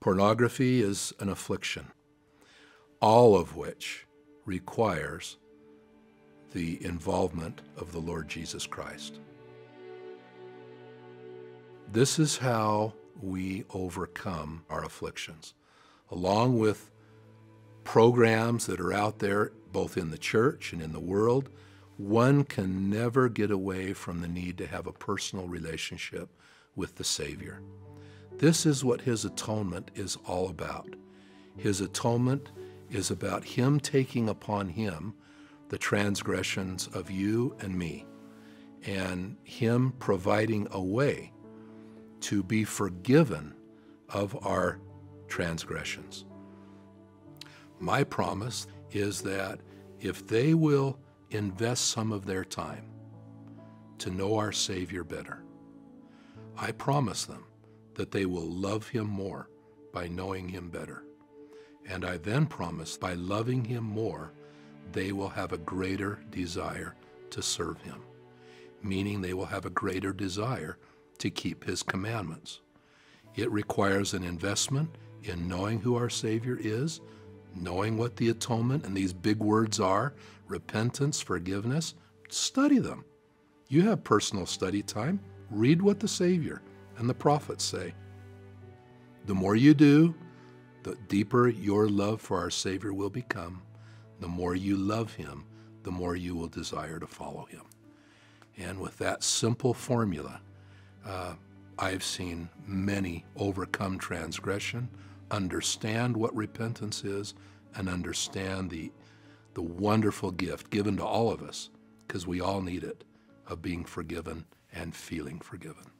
Pornography is an affliction, all of which requires the involvement of the Lord Jesus Christ. This is how we overcome our afflictions, along with programs that are out there, both in the church and in the world. One can never get away from the need to have a personal relationship with the Savior. This is what His atonement is all about. His atonement is about Him taking upon Him the transgressions of you and me, and Him providing a way to be forgiven of our transgressions. My promise is that if they will invest some of their time to know our Savior better, I promise them that they will love Him more by knowing Him better. And I then promise by loving Him more, they will have a greater desire to serve Him, meaning they will have a greater desire to keep His commandments. It requires an investment in knowing who our Savior is, knowing what the atonement and these big words are repentance, forgiveness. Study them. You have personal study time. Read what the Savior and the prophets say. The more you do, the deeper your love for our Savior will become. The more you love Him, the more you will desire to follow Him. And with that simple formula, uh, I've seen many overcome transgression, understand what repentance is, and understand the, the wonderful gift given to all of us, because we all need it, of being forgiven and feeling forgiven.